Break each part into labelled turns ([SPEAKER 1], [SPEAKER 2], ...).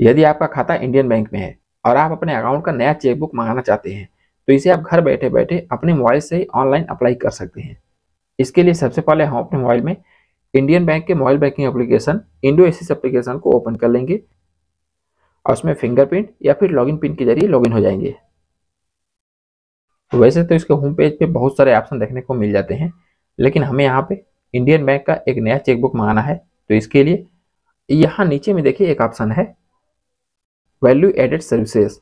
[SPEAKER 1] यदि आपका खाता इंडियन बैंक में है और आप अपने अकाउंट का नया चेकबुक मंगाना चाहते हैं तो इसे आप घर बैठे बैठे अपने मोबाइल से ही ऑनलाइन अप्लाई कर सकते हैं। इसके लिए सबसे पहले हम अपने मोबाइल में इंडियन बैंक के mobile banking application, IndOASIS application को ओपन कर लेंगे और उसमें फिंगरप्रिंट या फिर लॉगिन पिन के ज़रिए लॉगिन हो जाएँगे। वैसे तो इसके होम पेज पे बहुत सारे ऑप्शन देखने को मिल जाते हैं, लेकिन हमें यहाँ पे इंडियन बैंक का एक नया चेकबुक मंगाना है तो इसके लिए यहाँ नीचे में देखिए एक ऑप्शन है वैल्यू एडेड सर्विसेज़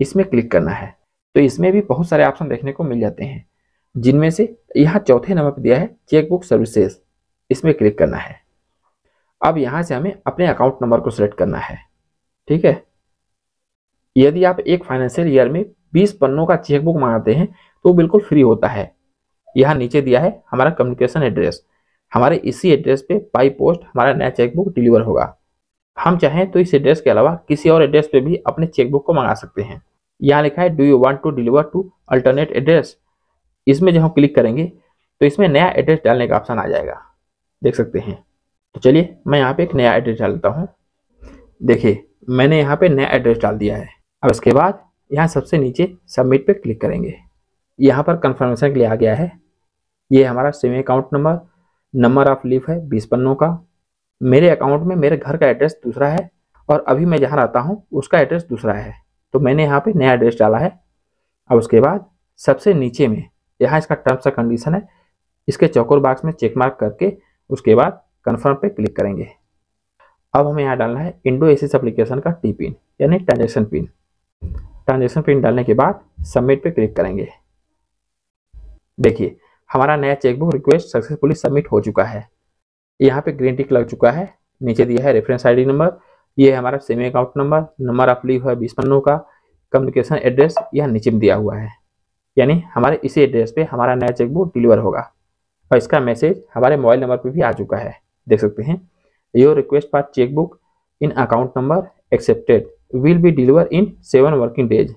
[SPEAKER 1] इसमें क्लिक करना है। तो इसमें भी बहुत सारे ऑप्शन देखने को मिल जाते हैं। जिनमें से यहाँ चौथे नंबर पर दिया है चेकबुक सर्विसेज़ इसमें क्लिक करना है। अब यहाँ से हमें अपने अकाउंट नंबर को सिलेक्ट करना है। ठीक है? यदि आप एक फाइनेंशियल ईयर में 20 पन्नों का चेकबुक मंगाते हैं तो बिल्कुल फ्री होता है। यहाँ नीचे दिया है हमारा कम्युनिकेशन एड्रेस हमारे इसी एड्रेस पे बाई पोस्ट हमारा नया चेकबुक डिलीवर होगा। हम चाहें तो इस एड्रेस के अलावा किसी और एड्रेस पे भी अपने चेकबुक को मंगा सकते हैं। यहाँ लिखा है do you want to deliver to alternate address इसमें जब हम क्लिक करेंगे तो इसमें नया एड्रेस डालने का ऑप्शन आ जाएगा। देख सकते हैं। तो चलिए, मैं यहाँ पे एक नया एड्रेस डालता हूँ। देखिए, मैंने यहाँ पे नया एड्रेस डाल दिया है। अब इसके बाद यहाँ सबसे नीचे सबमिट पे क्लिक करेंगे। यहाँ पर कन्फर्मेशन के लिए आ गया है। ये हमारा same account number number of leave है, बीस पन्नों का। मेरे अकाउंट में मेरे घर का एड्रेस दूसरा है और अभी मैं जहाँ रहता हूँ, उसका एड्रेस दूसरा है। तो मैंने यहाँ पे नया एड्रेस डाला है। अब उसके बाद सबसे नीचे में, यहाँ इसका टर्म्स एंड कंडीशन है, इसके चौकोर बॉक्स में चेक मार्क करके उसके बाद कन्फर्म पे क्लिक करेंगे। अब हमें यहाँ डालना है इंडो एसिस एप्लीकेशन का टी पिन, यानी ट्रांजेक्शन पिन। ट्रांजेक्शन पिन डालने के बाद सबमिट पे क्लिक करेंगे। देखिए, हमारा नया चेकबुक रिक्वेस्ट सक्सेसफुली सबमिट हो चुका है। यहाँ पे ग्रीन टिक लग चुका है। नीचे दिया है रेफरेंस आईडी नंबर ये हमारा same account number number of leave है बीस पन्नों का कम्युनिकेशन एड्रेस यह नीचे में दिया हुआ है। यानी हमारे इसी एड्रेस पे हमारा नया चेकबुक डिलीवर होगा। और इसका मैसेज हमारे मोबाइल नंबर पे भी आ चुका है। देख सकते हैं। Your request for chequebook in account number accepted will be deliver in seven working days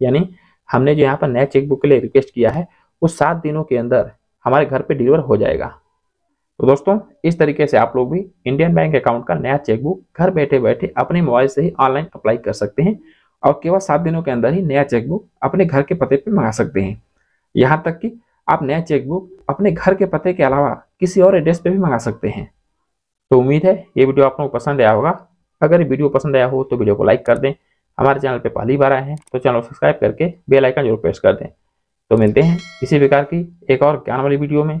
[SPEAKER 1] यानी हमने जो यहाँ पर नया चेकबुक के लिए रिक्वेस्ट किया है वो सात दिनों के अंदर हमारे घर पे डिलीवर हो जाएगा। तो दोस्तों, इस तरीके से आप लोग भी इंडियन बैंक अकाउंट का नया चेकबुक घर बैठे बैठे अपने मोबाइल से ही ऑनलाइन अप्लाई कर सकते हैं और केवल सात दिनों के अंदर ही नया चेकबुक अपने घर के पते पर मंगा सकते हैं। यहाँ तक कि आप नया चेकबुक अपने घर के पते के अलावा किसी और एड्रेस पर भी मंगा सकते हैं। तो उम्मीद है ये वीडियो आप लोगों को पसंद आया होगा। अगर ये वीडियो पसंद आया हो तो वीडियो को लाइक कर दें। हमारे चैनल पे पहली बार आए हैं तो चैनल को सब्सक्राइब करके बेल आइकन ज़रूर प्रेस कर दें। तो मिलते हैं इसी प्रकार की एक और ज्ञान वाली वीडियो में।